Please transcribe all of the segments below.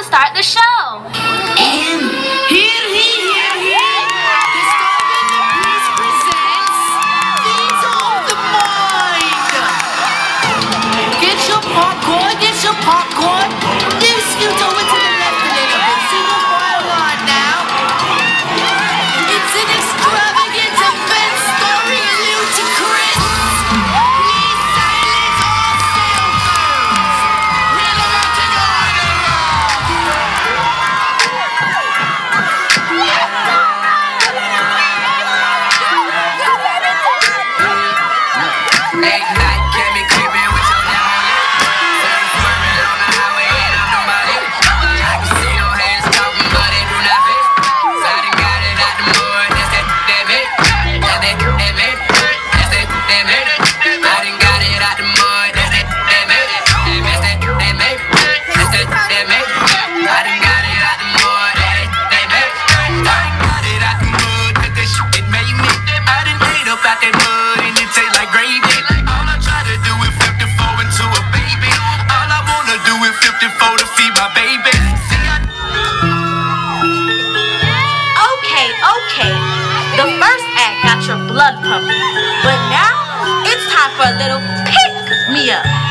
to start the show. late night. my baby. Okay, okay. The first act got your blood pumping, but now it's time for a little pick me up.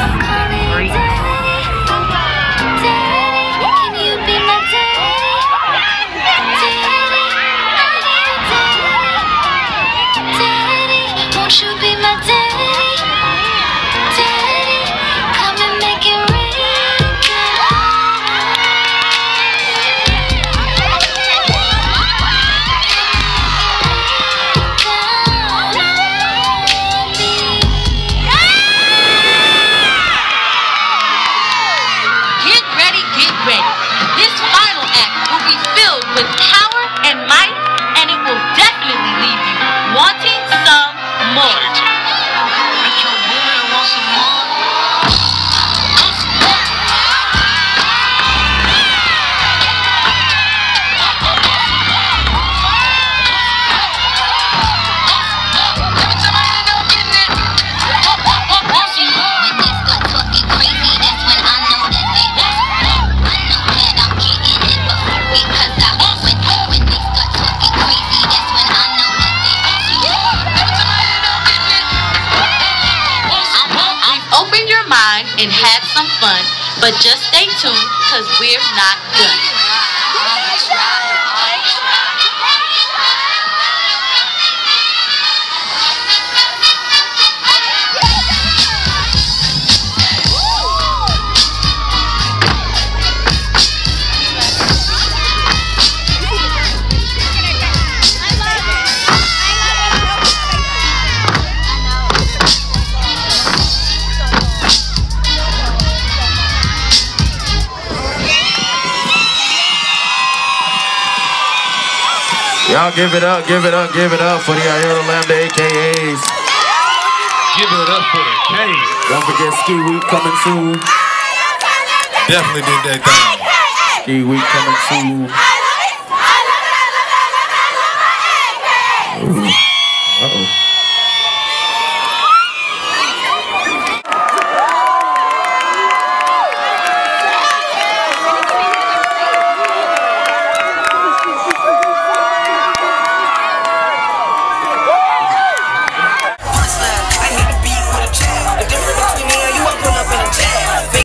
Great. had some fun, but just stay tuned because we're not done. Y'all give it up, give it up, give it up for the Iota Lambda AKAs. Give it up for the K. Don't forget Ski Week coming soon. Definitely did that thing. Ski Week coming soon. Uh-oh.